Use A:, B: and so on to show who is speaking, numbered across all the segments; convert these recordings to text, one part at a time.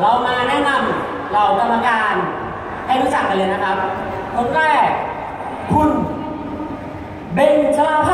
A: เรามาแนะนำเหล่ากรรมการให้รู้จักกันเลยนะครับ คนแรก คุณเบนชลาภา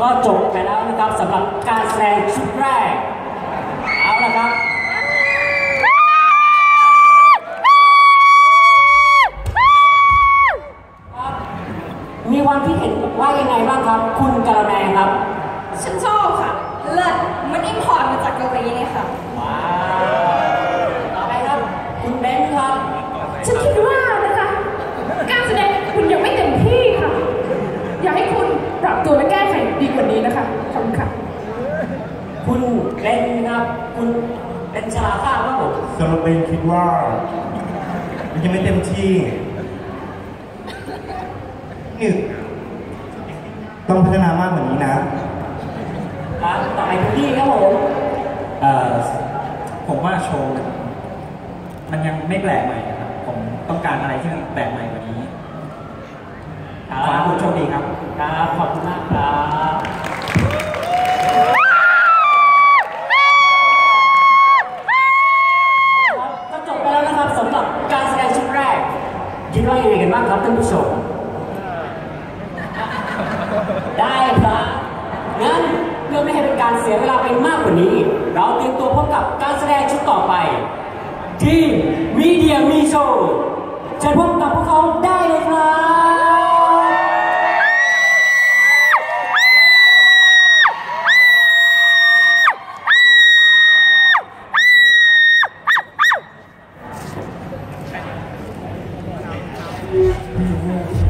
A: ก็จบไปแล้วนะครับสำหรับการแสดงชุดแรก เป็นชลาภาพครับผม
B: สำหรับเบนคิดว่า มันยังไม่เต็มที่หนึ่งต้องพัฒนามากกว่านี้นะ
A: ครับต่อไปคุณพี่ครับผม
C: เอ่อผมว่าโชว์มันมันยังไม่แปลกใหม่นะครับ ผมต้องการอะไรที่มันแปลกใหม่กว่านี้
A: ครับ
C: ขอให้คุณโชคดีครับ
A: ครับ ขอบคุณมากครับ ได้ครับ งั้นเพื่อไม่ให้เป็นการเสียเวลาไปมากกว่านี้ เราเตรียมตัวพบกับการแสดงชุดต่อไปทีมมีเดียมีโชว์เชิญพบกับพวกเขาได้เลยครับ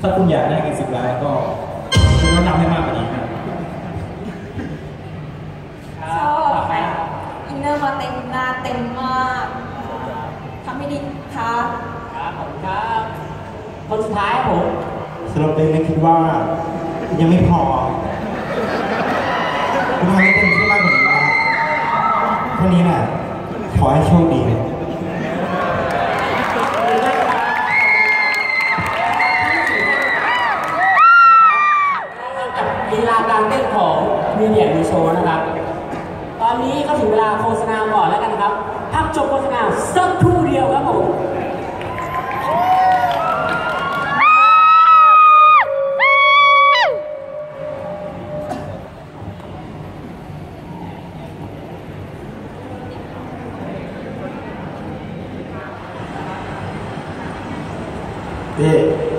D: ถ้าคุณอยา
E: กได้
C: เงินสิบล้านก็คุณต้องทำให้มากกว่านี้ครับ
F: ชอบค่ะ inner มาเต็มหน้าเต็มมากทำให้ดีครับ
E: ครับผมครับคนสุดท้ายผม
B: สำหรับตัวเองคิดว่า ยังไม่พอคุณทำให้เต็มที่มากกว่านี้นะเท่านี้แห
E: ละขอ
G: ให้โช
E: คดี で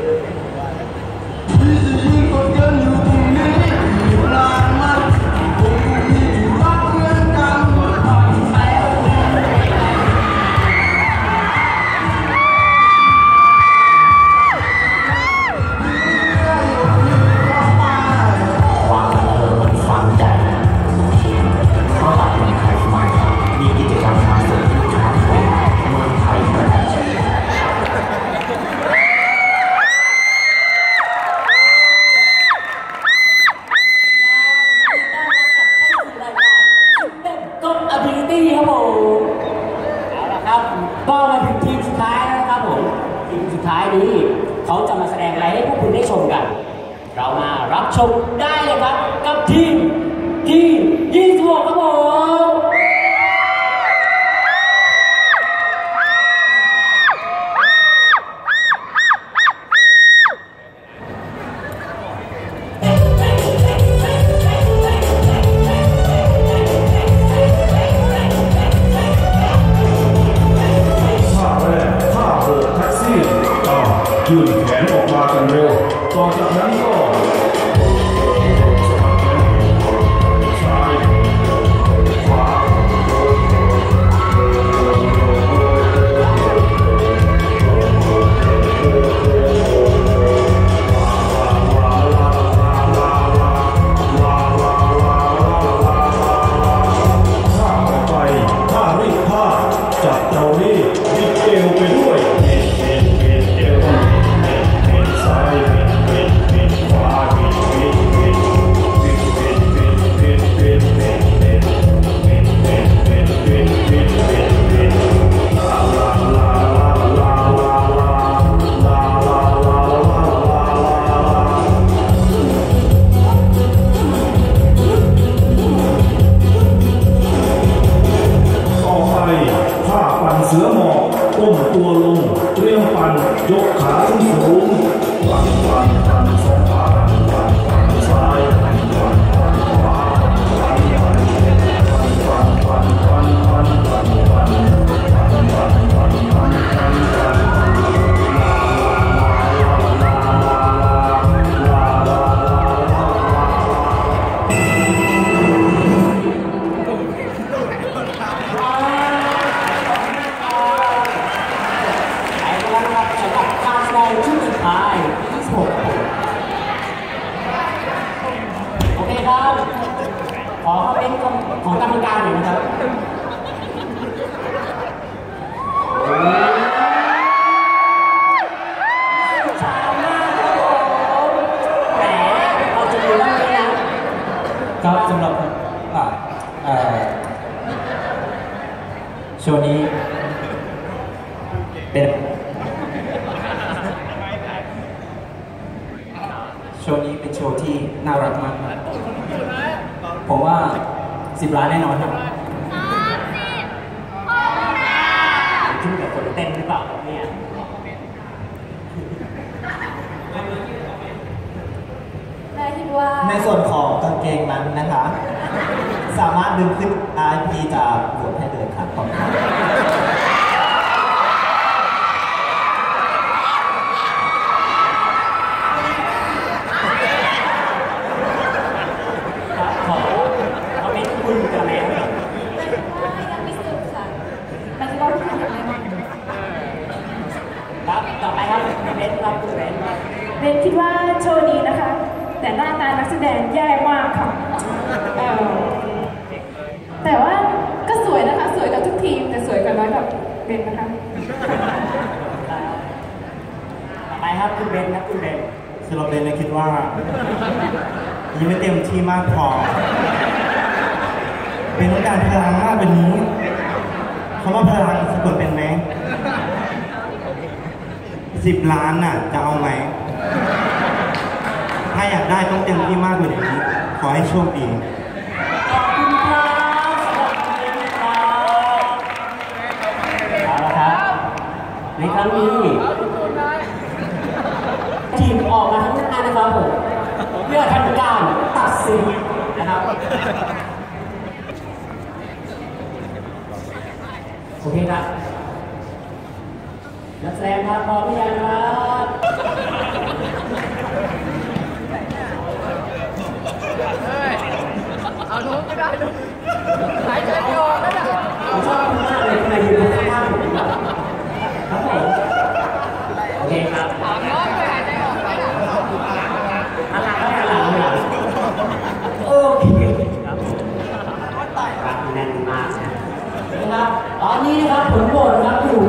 E: สุดท้ายนี้ เขาจะมาแสดงอะไรให้พวกคุณได้ชมกัน เรามารับชมได้เลยครับ กับทีมทีม26ครับผม
H: ว่า 10 ล้าน
E: แน่นอนครับจุ่มกับคนเต้น
C: หรือเปล่าเนี่ยแม่คิดว่า
B: ในส่วนของกางเกงนั้นนะคะ สามารถดึงขึ้น RP จากหัวให้เดิ
F: น
A: ครับขอบคุณ ครับคุณเบนครับ
I: คุ
A: ณเบน
B: สำหรับเบนเนี่ยคิดว่า ยังไม่เต็มที่มากพอเป็นต้องการพลังมากกว่านี้คำว่าพลังสะกดเป็นไหมสิบล้านน่ะ จะเอาไหม ถ้าอยากได้ต้องเต็มที่มากกว่านี้ ขอให้โชคดี
A: ขอบคุณค ซินะครับโอเคครับนักแสดงครับพอมหรืยังครับเอาลุกไม่ได้ลุกหายใจไม่ออกแล้วนะชอบมากเลยทำไมอยู่ตรข้าง นี้นะครับผลโหวตนะครับอยู่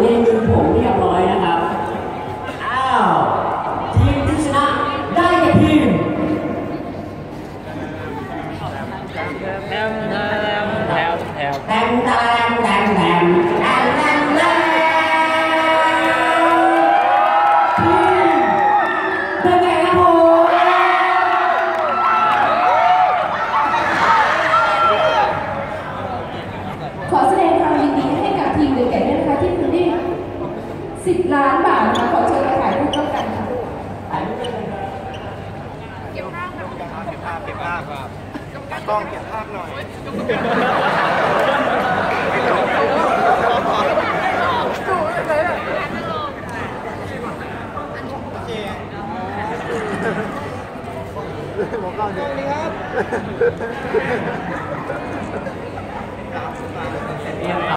A: เาขอเชิญถ่ายรูปร่วมกันค่ะ
I: ถ่ายรูปร่วมกันเก็บภาพเก็บภาพเก็บภาพกล้องเก็บ
A: ภาพหน่อยมองก
B: ล้องดีครับ